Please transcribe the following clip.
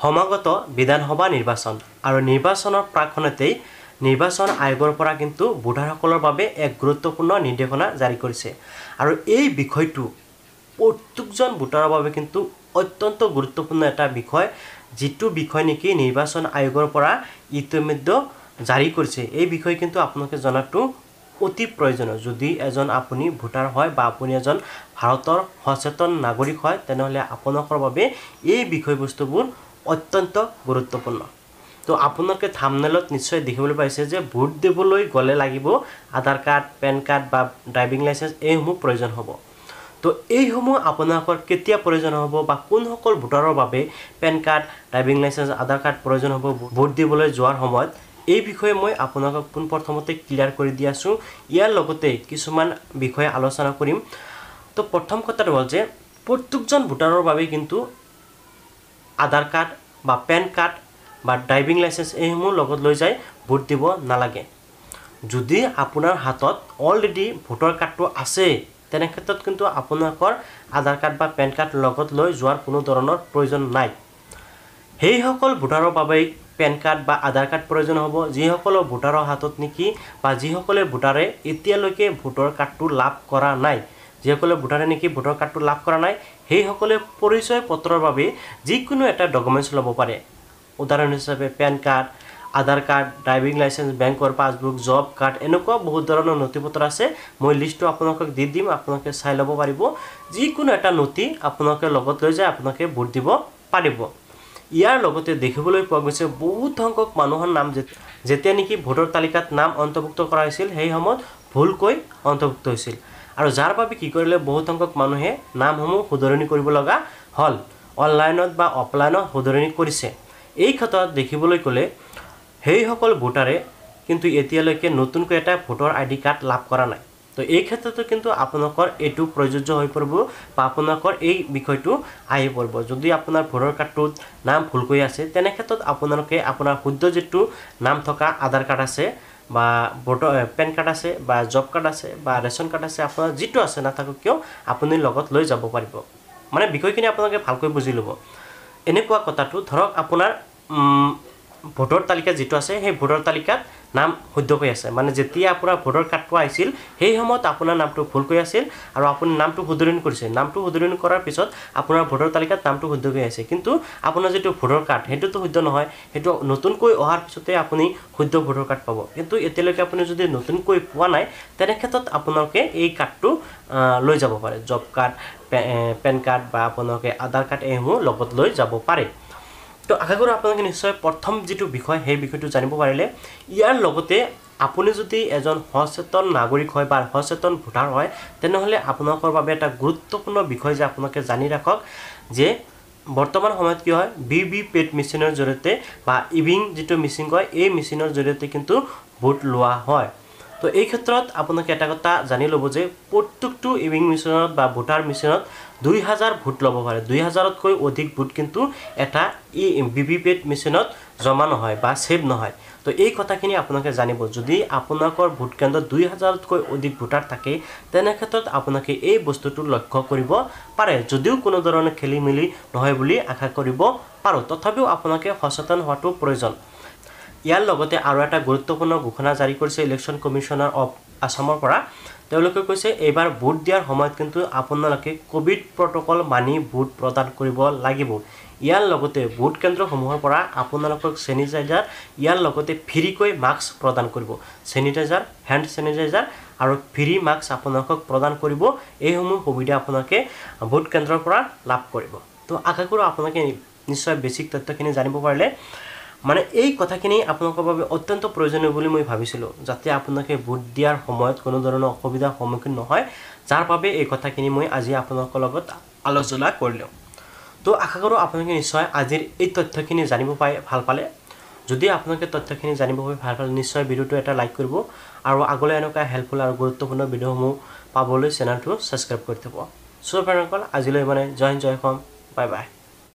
সমাগত বিধানসভা নিৰ্বাচন। আৰু নিৰ্বাচনৰ প্ৰাকখনতেই নিৰ্বাচন আয়োগৰ পৰা কিন্তু ভোটাৰসকলৰ বাবে এক গুৰুত্বপূৰ্ণ নিৰ্দেশনা জাৰি কৰিছে। আৰু এই বিষয়টো প্ৰত্যেকজন ভোটাৰৰ বাবে কিন্তু অত্যন্ত গুৰুত্বপূৰ্ণ এটা বিষয় যিটো বিষয় নেকি নিৰ্বাচন আয়োগৰ পৰা ইতিমধ্যে জাৰি কৰিছে। এই বিষয়ে কিন্তু আপোনালোকে জনাটো অতি প্ৰয়োজনীয়। যদি এজন আপুনি ভোটাৰ হয় বা আপুনি এজন ভাৰতৰ সচেতন নাগৰিক হয় তেনেহ'লে আপোনালোকৰ বাবে এই বিষয়বস্তুবোৰ অত্যন্ত গুৰুত্বপূৰ্ণ। তো আপোনালোকে থামনেলত নিশ্চয় দেখিবলৈ পাইছে যে ভোট দিবলৈ গ'লে লাগিব আধাৰ কাৰ্ড পেন কাৰ্ড বা ড্ৰাইভিং লাইচেঞ্চ এইসমূহ প্ৰয়োজন হ'ব। তো এইসমূহ আপোনালোকৰ কেতিয়া প্ৰয়োজন হ'ব বা কোনসকল ভোটাৰৰ বাবে PAN card driving licence Aadhaar card প্ৰয়োজন হ'ব ভোট দিবলৈ যোৱাৰ সময়ত এই বিষয়ে মই আপোনালোকক পোনপ্ৰথমতে ক্লিয়াৰ কৰি দি আছোঁ। ইয়াৰ লগতে কিছুমান বিষয়ে আলোচনা কৰিম। তো প্ৰথম কথাটো হ'ল যে প্ৰত্যেকজন ভোটাৰৰ বাবে কিন্তু আধাৰ কাৰ্ড বা পেন কাৰ্ড বা ড্ৰাইভিং লাইচেঞ্চ এইসমূহ লগত লৈ যাই ভোট দিব নালাগে। যদি আপোনাৰ হাতত অলৰেডি ভোটাৰ কাৰ্ডটো আছে তেনে ক্ষেত্ৰত কিন্তু আপোনালোকৰ আধাৰ কাৰ্ড বা পেন কাৰ্ড লগত লৈ যোৱাৰ কোনো ধৰণৰ প্ৰয়োজন নাই। সেইসকল ভোটাৰৰ বাবে পেন কাৰ্ড বা আধাৰ কাৰ্ড প্ৰয়োজন হ'ব। যিসকলৰ ভোটাৰৰ হাতত নেকি বা যিসকলে ভোটাৰে এতিয়ালৈকে ভোটাৰ কাৰ্ডটো লাভ কৰা নাই যিসকলে ভোটাৰে নেকি ভোটাৰ কাৰ্ডটো লাভ কৰা নাই সেইসকলে পৰিচয় পত্ৰৰ বাবে যিকোনো এটা ডকুমেণ্টছ ল'ব পাৰে। উদাহৰণ হিচাপে PAN card Aadhaar card driving licence বেংকৰ পাছবুক জব কাৰ্ড এনেকুৱা বহুত ধৰণৰ নথি পত্ৰ আছে। মই লিষ্টটো আপোনালোকক দি দিম আপোনালোকে চাই ল'ব পাৰিব। যিকোনো এটা নথি আপোনালোকে লগত লৈ যায় আপোনালোকে ভোট দিব পাৰিব। ইয়াৰ লগতে দেখিবলৈ পোৱা গৈছে বহুত সংখ্যক মানুহৰ নাম যেতিয়া নেকি ভোটৰ তালিকাত নাম অন্তৰ্ভুক্ত কৰা হৈছিল সেই সময়ত ভুলকৈ অন্তৰ্ভুক্ত হৈছিল। আৰু যাৰ বাবে কি কৰিলে বহুত সংখ্যক মানুহে নামসমূহ শুধৰণি কৰিব লগা হ'ল, অনলাইনত বা অফলাইনত শুধৰণি কৰিছে। এই ক্ষেত্ৰত দেখিবলৈ গ'লে, সেইসকল ভোটাৰে কিন্তু এতিয়ালৈকে নতুনকৈ এটা ভোটাৰ আই ডি কাৰ্ড লাভ কৰা নাই। তো এই ক্ষেত্ৰতো কিন্তু আপোনালোকৰ এইটো প্ৰযোজ্য হৈ পৰিব বা আপোনালোকৰ এই বিষয়টো আহি পৰিব। যদি আপোনাৰ ভোটাৰ কাৰ্ডটোত নাম ভুলকৈ আছে, তেনে ক্ষেত্ৰত আপোনালোকে আপোনাৰ শুদ্ধ যিটো নাম থকা আধাৰ কাৰ্ড আছে বা ভোটাৰ পেন কাৰ্ড আছে বা জব কাৰ্ড আছে বা ৰেচন কাৰ্ড আছে আপোনাৰ যিটো আছে নাথাকক কিয় আপুনি লগত লৈ যাব পাৰিব। মানে বিষয়খিনি আপোনালোকে ভালকৈ বুজি ল'ব। এনেকুৱা কথাটো ধৰক আপোনাৰ ভোটৰ তালিকা যিটো আছে সেই ভোটৰ তালিকাত নাম শুদ্ধকৈ আছে। মানে যেতিয়া আপোনাৰ ভোটৰ কাৰ্ডটো আহিছিল সেই সময়ত আপোনাৰ নামটো ভুলকৈ আছিল আৰু আপুনি নামটো শুধৰণি কৰিছে। নামটো শুধৰণি কৰাৰ পিছত আপোনাৰ ভোটৰ তালিকাত নামটো শুদ্ধকৈ আছে। কিন্তু আপোনাৰ যিটো ভোটৰ কাৰ্ড সেইটোতো শুদ্ধ নহয়। সেইটো নতুনকৈ অহাৰ পিছতে আপুনি শুদ্ধ ভোটৰ কাৰ্ড পাব। কিন্তু এতিয়ালৈকে আপুনি যদি নতুনকৈ পোৱা নাই তেনে ক্ষেত্ৰত আপোনালোকে এই কাৰ্ডটো লৈ যাব পাৰে। জব কাৰ্ড পেন কাৰ্ড বা আপোনালোকে আধাৰ কাৰ্ড এইসমূহ লগত লৈ যাব পাৰে। তো কৰোঁ আপোনালোকে নিশ্চয় প্ৰথম যিটো বিষয় সেই বিষয়টো জানিব পাৰিলে। ইয়াৰ লগতে আপুনি যদি এজন সচেতন নাগৰিক হয় বা সচেতন ভোটাৰ হয় তেনেহ'লে আপোনালোকৰ বাবে এটা গুৰুত্বপূৰ্ণ বিষয় যে আপোনালোকে জানি ৰাখক যে বৰ্তমান সময়ত কি হয় বি বি পেড মেচিনৰ জৰিয়তে বা ইভিং যিটো মেচিন কয় এই মেচিনৰ জৰিয়তে কিন্তু ভোট লোৱা হয়। তো এই ক্ষেত্ৰত আপোনালোকে এটা কথা জানি ল'ব যে প্ৰত্যেকটো ইভিং মেচিনত বা ভোটাৰ মেচিনত দুই হাজাৰ ভোট ল'ব পাৰে। দুই হাজাৰতকৈ অধিক ভোট কিন্তু এটা ই বি ভি পেড মেচিনত জমা নহয় বা ছেভ নহয়। তো এই কথাখিনি আপোনালোকে জানিব। যদি আপোনালোকৰ ভোট কেন্দ্ৰত দুই হাজাৰতকৈ অধিক ভোটাৰ থাকে তেনে ক্ষেত্ৰত আপোনালোকে এই বস্তুটো লক্ষ্য কৰিব পাৰে। যদিও কোনো ধৰণৰ খেলি মেলি নহয় বুলি আশা কৰিব পাৰোঁ তথাপিও আপোনালোকে সচেতন হোৱাটো প্ৰয়োজন। ইয়াৰ লগতে আৰু এটা গুৰুত্বপূৰ্ণ ঘোষণা জাৰি কৰিছে ইলেকশ্যন কমিশ্যনাৰ অফ আছামৰ পৰা। তেওঁলোকে কৈছে এইবাৰ ভোট দিয়াৰ সময়ত কিন্তু আপোনালোকে ক'ভিড প্ৰট'কল মানি ভোট প্ৰদান কৰিব লাগিব। ইয়াৰ লগতে ভোট কেন্দ্ৰসমূহৰ পৰা আপোনালোকক চেনিটাইজাৰ ইয়াৰ লগতে ফ্ৰীকৈ মাস্ক প্ৰদান কৰিব। চেনিটাইজাৰ হেণ্ড চেনিটাইজাৰ আৰু ফ্ৰী মাস্ক আপোনালোকক প্ৰদান কৰিব। এইসমূহ সুবিধা আপোনালোকে ভোট কেন্দ্ৰৰ পৰা লাভ কৰিব। তো আশা কৰোঁ আপোনালোকে নিশ্চয় বেছিক তথ্যখিনি জানিব পাৰিলে। মানে এই কথাখিনি আপোনালোকৰ বাবে অত্যন্ত প্ৰয়োজনীয় বুলি মই ভাবিছিলোঁ যাতে আপোনালোকে ভোট দিয়াৰ সময়ত কোনো ধৰণৰ অসুবিধাৰ সন্মুখীন নহয়। যাৰ বাবে এই কথাখিনি মই আজি আপোনালোকৰ লগত আলোচনা কৰিলোঁ তো আশা কৰোঁ আপোনালোকে নিশ্চয় আজিৰ এই তথ্যখিনি জানিব পাই ভাল পালে। যদি আপোনালোকে তথ্যখিনি জানিব পাৰি ভাল পালে নিশ্চয় ভিডিঅ'টো এটা লাইক কৰিব আৰু আগলৈ এনেকুৱা হেল্পফুল আৰু গুৰুত্বপূৰ্ণ ভিডিঅ'সমূহ পাবলৈ চেনেলটো ছাবস্ক্ৰাইব কৰি থ'ব। চ' ফ্ৰেণ্ডসকল আজিলৈ মানে জইন জয় হ'ম বাই বাই